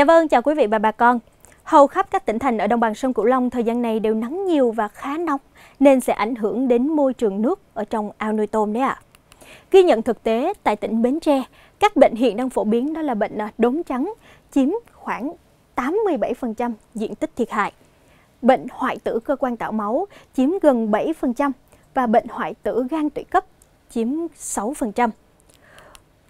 Dạ vâng, chào quý vị và bà con. Hầu khắp các tỉnh thành ở đồng bằng sông Cửu Long thời gian này đều nắng nhiều và khá nóng nên sẽ ảnh hưởng đến môi trường nước ở trong ao nuôi tôm đấy ạ. À. Ghi nhận thực tế tại tỉnh Bến Tre, các bệnh hiện đang phổ biến đó là bệnh à, đốm trắng chiếm khoảng 87% diện tích thiệt hại. Bệnh hoại tử cơ quan tạo máu chiếm gần 7% và bệnh hoại tử gan tụy cấp chiếm 6%.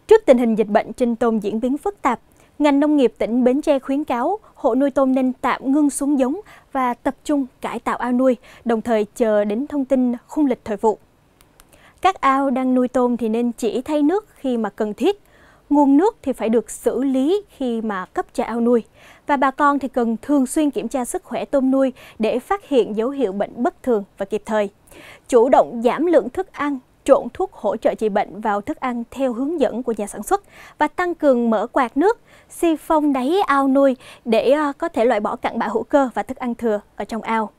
Trước tình hình dịch bệnh trên tôm diễn biến phức tạp, ngành nông nghiệp tỉnh Bến Tre khuyến cáo hộ nuôi tôm nên tạm ngưng xuống giống và tập trung cải tạo ao nuôi, đồng thời chờ đến thông tin khung lịch thời vụ. Các ao đang nuôi tôm thì nên chỉ thay nước khi mà cần thiết. Nguồn nước thì phải được xử lý khi mà cấp cho ao nuôi. Và bà con thì cần thường xuyên kiểm tra sức khỏe tôm nuôi để phát hiện dấu hiệu bệnh bất thường và kịp thời. Chủ động giảm lượng thức ăn trộn thuốc hỗ trợ trị bệnh vào thức ăn theo hướng dẫn của nhà sản xuất và tăng cường mở quạt nước, si phong đáy ao nuôi để ờ, có thể loại bỏ cặn bã hữu cơ và thức ăn thừa ở trong ao.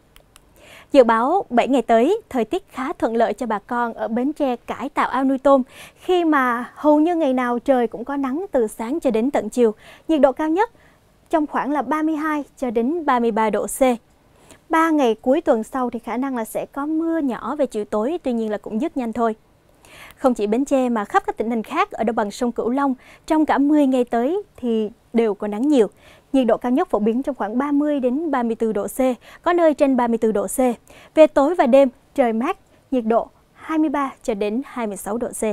Dự báo 7 ngày tới, thời tiết khá thuận lợi cho bà con ở Bến Tre cải tạo ao nuôi tôm khi mà hầu như ngày nào trời cũng có nắng từ sáng cho đến tận chiều. Nhiệt độ cao nhất trong khoảng là 32 cho đến 33 độ C. Ba ngày cuối tuần sau thì khả năng là sẽ có mưa nhỏ về chiều tối, tuy nhiên là cũng dứt nhanh thôi. Không chỉ Bến Tre mà khắp các tỉnh thành khác ở đồng bằng sông Cửu Long, trong cả 10 ngày tới thì đều có nắng nhiều. Nhiệt độ cao nhất phổ biến trong khoảng 30 đến 34 độ C, có nơi trên 34 độ C. Về tối và đêm, trời mát, nhiệt độ 23 cho đến 26 độ C.